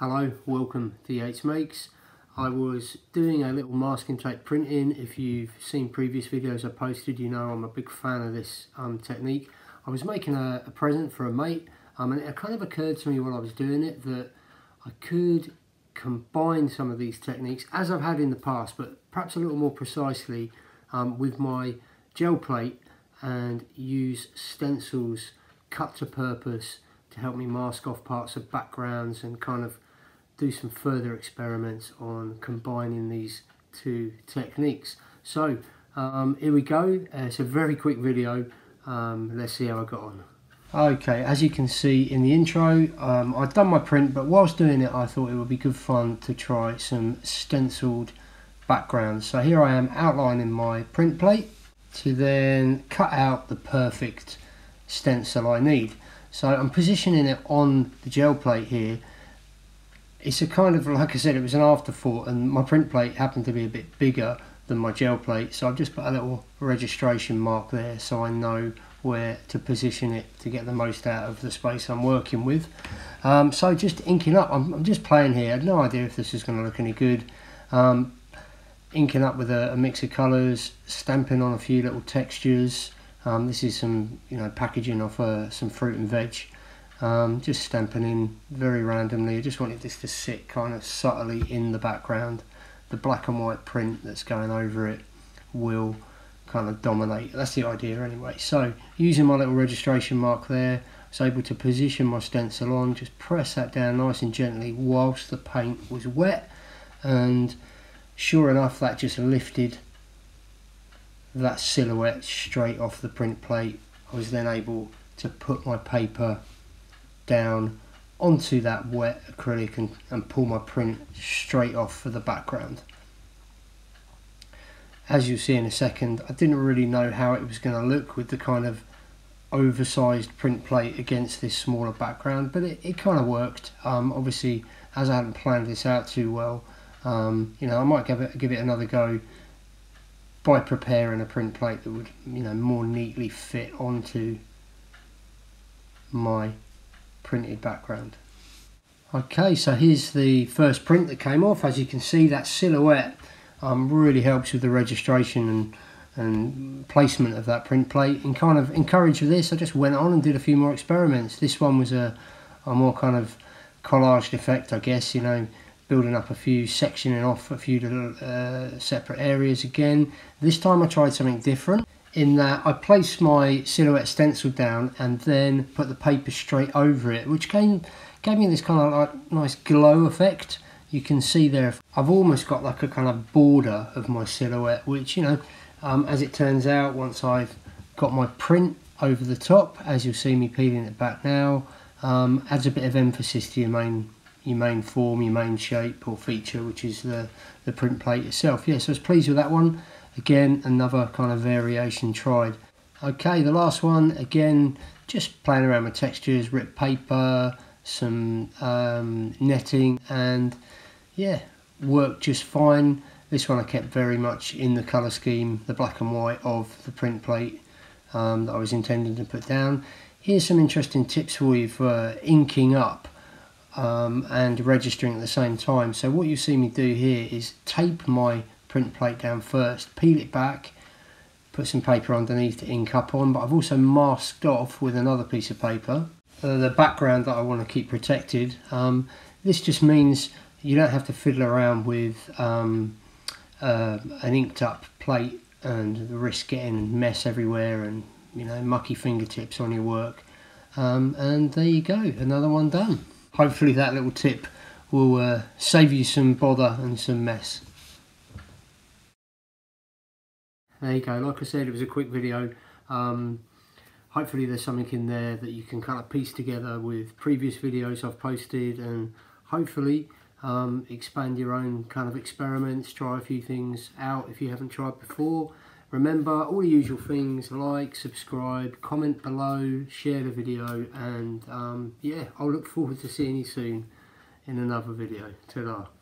Hello, welcome to Yeates Makes. I was doing a little masking tape printing. If you've seen previous videos I posted, you know I'm a big fan of this um, technique. I was making a, a, present for a mate um, and it kind of occurred to me while I was doing it that I could combine some of these techniques as I've had in the past, but perhaps a little more precisely um, with my gel plate and use stencils cut to purpose to help me mask off parts of backgrounds and kind of do some further experiments on combining these two techniques. So um, here we go. Uh, it's a very quick video. Um, let's see how I got on. Okay, as you can see in the intro, um, I've done my print, but whilst doing it, I thought it would be good fun to try some stenciled backgrounds. So here I am outlining my print plate to then cut out the perfect stencil I need. So I'm positioning it on the gel plate here it's a kind of like I said it was an afterthought and my print plate happened to be a bit bigger than my gel plate so I've just put a little registration mark there so I know where to position it to get the most out of the space I'm working with. Um, so just inking up I'm, I'm, just playing here. I had no idea if this is going to look any good. Um, inking up with a, a, mix of colours stamping on a few little textures. Um, this is some you know packaging of uh, some fruit and veg um, just stamping in very randomly. I just wanted this to sit kind of subtly in the background. The black and white print that's going over it will kind of dominate. That's the idea anyway. So using my little registration mark there, I was able to position my stencil on, just press that down nice and gently whilst the paint was wet and sure enough that just lifted that silhouette straight off the print plate. I was then able to put my paper down onto that wet acrylic and, and pull my print straight off for the background. As you'll see in a second, I didn't really know how it was going to look with the kind of oversized print plate against this smaller background, but it, it kind of worked. Um, obviously, as I hadn't planned this out too well, um, you know, I might give it give it another go by preparing a print plate that would, you know, more neatly fit onto my printed background. Okay, so here's the first print that came off. As you can see, that silhouette um, really helps with the registration and, and placement of that print plate. And kind of encouraged with this, I just went on and did a few more experiments. This one was a, a more kind of collaged effect, I guess, you know, building up a few, sectioning off a few little uh, separate areas again. This time I tried something different in that I placed my silhouette stencil down and then put the paper straight over it, which came, gave me this kind of like nice glow effect. You can see there, I've almost got like a kind of border of my silhouette, which, you know, um, as it turns out, once I've got my print over the top, as you'll see me peeling it back now, um, adds a bit of emphasis to your main your main form, your main shape or feature, which is the, the print plate itself. Yeah, so I was pleased with that one. Again, another kind of variation tried. Okay, the last one, again, just playing around with textures, ripped paper, some um, netting, and yeah, worked just fine. This one I kept very much in the colour scheme, the black and white of the print plate um, that I was intending to put down. Here's some interesting tips for you for inking up um, and registering at the same time. So what you see me do here is tape my print plate down first, peel it back, put some paper underneath to ink up on, but I've also masked off with another piece of paper uh, the background that I want to keep protected. Um, this just means you don't have to fiddle around with um, uh, an inked up plate and risk getting mess everywhere and you know mucky fingertips on your work. Um, and there you go, another one done. Hopefully that little tip will uh, save you some bother and some mess. There you go. Like I said it was a quick video. Um, hopefully there's something in there that you can kind of piece together with previous videos I've posted and hopefully um, expand your own kind of experiments try a few things out if you haven't tried before. Remember all the usual things like subscribe comment below share the video and um, yeah I'll look forward to seeing you soon in another video. Ta -da.